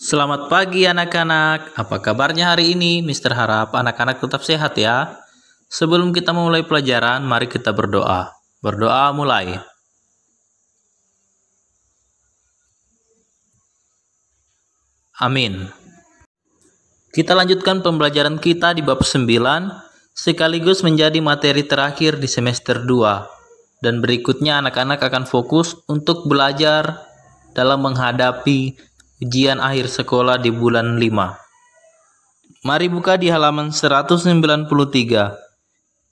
Selamat pagi anak-anak. Apa kabarnya hari ini? Mister harap anak-anak tetap sehat ya. Sebelum kita memulai pelajaran, mari kita berdoa. Berdoa mulai. Amin. Kita lanjutkan pembelajaran kita di bab 9 sekaligus menjadi materi terakhir di semester 2 dan berikutnya anak-anak akan fokus untuk belajar dalam menghadapi ujian akhir sekolah di bulan 5. Mari buka di halaman 193.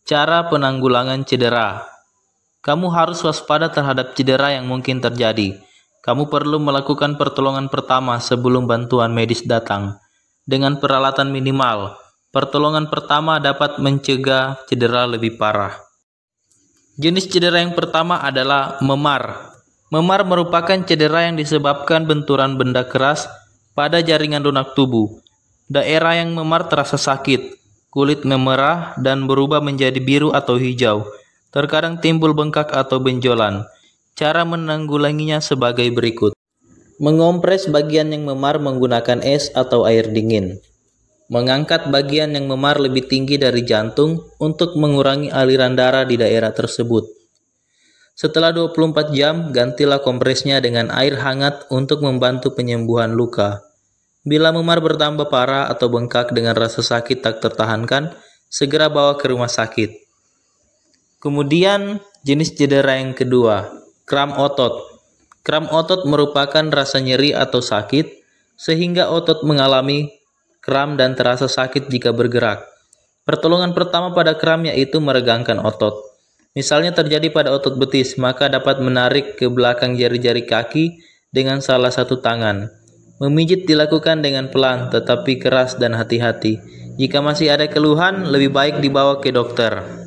Cara penanggulangan cedera. Kamu harus waspada terhadap cedera yang mungkin terjadi. Kamu perlu melakukan pertolongan pertama sebelum bantuan medis datang. Dengan peralatan minimal, pertolongan pertama dapat mencegah cedera lebih parah. Jenis cedera yang pertama adalah memar. Memar merupakan cedera yang disebabkan benturan benda keras pada jaringan lunak tubuh. Daerah yang memar terasa sakit, kulit memerah dan berubah menjadi biru atau hijau. Terkadang timbul bengkak atau benjolan. Cara menanggulanginya sebagai berikut. Mengompres bagian yang memar menggunakan es atau air dingin. Mengangkat bagian yang memar lebih tinggi dari jantung untuk mengurangi aliran darah di daerah tersebut setelah 24 jam, gantilah kompresnya dengan air hangat untuk membantu penyembuhan luka. Bila memar bertambah parah atau bengkak dengan rasa sakit tak tertahankan, segera bawa ke rumah sakit. Kemudian, jenis cedera yang kedua, kram otot. Kram otot merupakan rasa nyeri atau sakit, sehingga otot mengalami kram dan terasa sakit jika bergerak. Pertolongan pertama pada kram yaitu meregangkan otot. Misalnya terjadi pada otot betis, maka dapat menarik ke belakang jari-jari kaki dengan salah satu tangan. Memijit dilakukan dengan pelan tetapi keras dan hati-hati. Jika masih ada keluhan, lebih baik dibawa ke dokter.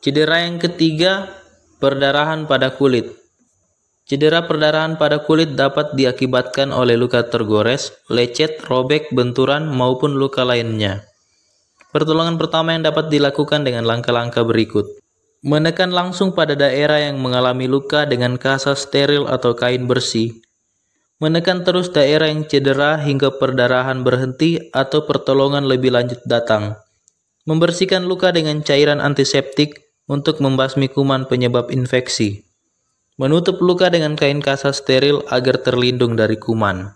Cedera yang ketiga, perdarahan pada kulit. Cedera perdarahan pada kulit dapat diakibatkan oleh luka tergores, lecet, robek, benturan, maupun luka lainnya. Pertolongan pertama yang dapat dilakukan dengan langkah-langkah berikut. Menekan langsung pada daerah yang mengalami luka dengan kasa steril atau kain bersih. Menekan terus daerah yang cedera hingga perdarahan berhenti atau pertolongan lebih lanjut datang. Membersihkan luka dengan cairan antiseptik untuk membasmi kuman penyebab infeksi. Menutup luka dengan kain kasa steril agar terlindung dari kuman.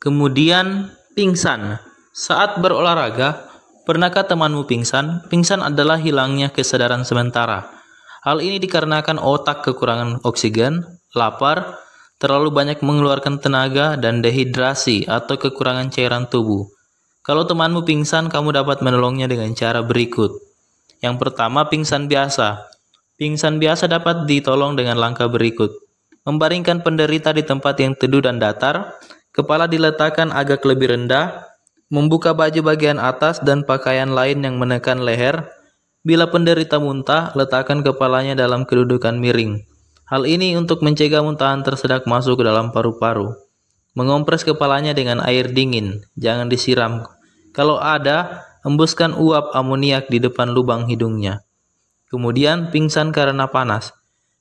Kemudian, pingsan. Saat berolahraga, Pernahkah temanmu pingsan? Pingsan adalah hilangnya kesadaran sementara. Hal ini dikarenakan otak kekurangan oksigen, lapar, terlalu banyak mengeluarkan tenaga, dan dehidrasi atau kekurangan cairan tubuh. Kalau temanmu pingsan, kamu dapat menolongnya dengan cara berikut. Yang pertama, pingsan biasa. Pingsan biasa dapat ditolong dengan langkah berikut. Membaringkan penderita di tempat yang teduh dan datar, kepala diletakkan agak lebih rendah, membuka baju bagian atas dan pakaian lain yang menekan leher. Bila penderita muntah, letakkan kepalanya dalam kedudukan miring. Hal ini untuk mencegah muntahan tersedak masuk ke dalam paru-paru. Mengompres kepalanya dengan air dingin, jangan disiram. Kalau ada, embuskan uap amoniak di depan lubang hidungnya. Kemudian pingsan karena panas.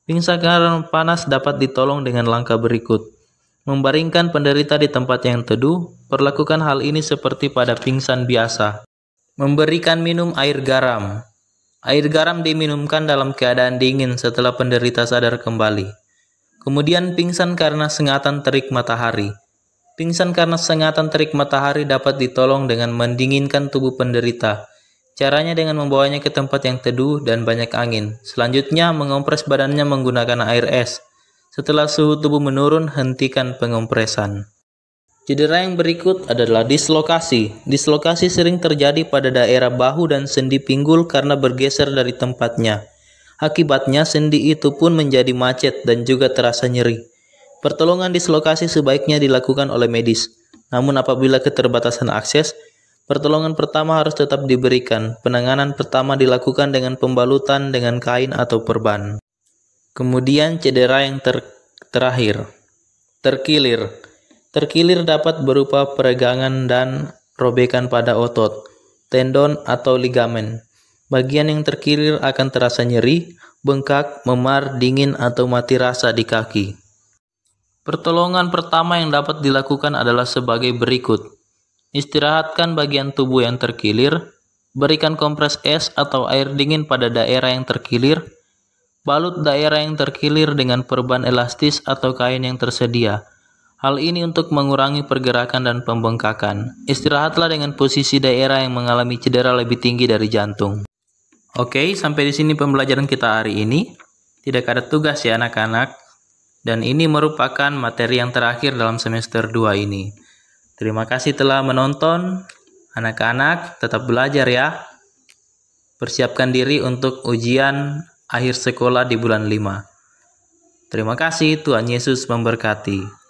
Pingsan karena panas dapat ditolong dengan langkah berikut. Membaringkan penderita di tempat yang teduh, perlakukan hal ini seperti pada pingsan biasa. Memberikan minum air garam. Air garam diminumkan dalam keadaan dingin setelah penderita sadar kembali. Kemudian pingsan karena sengatan terik matahari. Pingsan karena sengatan terik matahari dapat ditolong dengan mendinginkan tubuh penderita. Caranya dengan membawanya ke tempat yang teduh dan banyak angin. Selanjutnya, mengompres badannya menggunakan air es. Setelah suhu tubuh menurun, hentikan pengompresan. Cedera yang berikut adalah dislokasi. Dislokasi sering terjadi pada daerah bahu dan sendi pinggul karena bergeser dari tempatnya. Akibatnya sendi itu pun menjadi macet dan juga terasa nyeri. Pertolongan dislokasi sebaiknya dilakukan oleh medis. Namun apabila keterbatasan akses, pertolongan pertama harus tetap diberikan. Penanganan pertama dilakukan dengan pembalutan dengan kain atau perban. Kemudian cedera yang ter terakhir, terkilir. Terkilir dapat berupa peregangan dan robekan pada otot, tendon, atau ligamen. Bagian yang terkilir akan terasa nyeri, bengkak, memar, dingin, atau mati rasa di kaki. Pertolongan pertama yang dapat dilakukan adalah sebagai berikut. Istirahatkan bagian tubuh yang terkilir, berikan kompres es atau air dingin pada daerah yang terkilir, balut daerah yang terkilir dengan perban elastis atau kain yang tersedia. Hal ini untuk mengurangi pergerakan dan pembengkakan. Istirahatlah dengan posisi daerah yang mengalami cedera lebih tinggi dari jantung. Oke, sampai di sini pembelajaran kita hari ini. Tidak ada tugas ya anak-anak. Dan ini merupakan materi yang terakhir dalam semester 2 ini. Terima kasih telah menonton. Anak-anak tetap belajar ya. Persiapkan diri untuk ujian akhir sekolah di bulan 5. Terima kasih, Tuhan Yesus memberkati.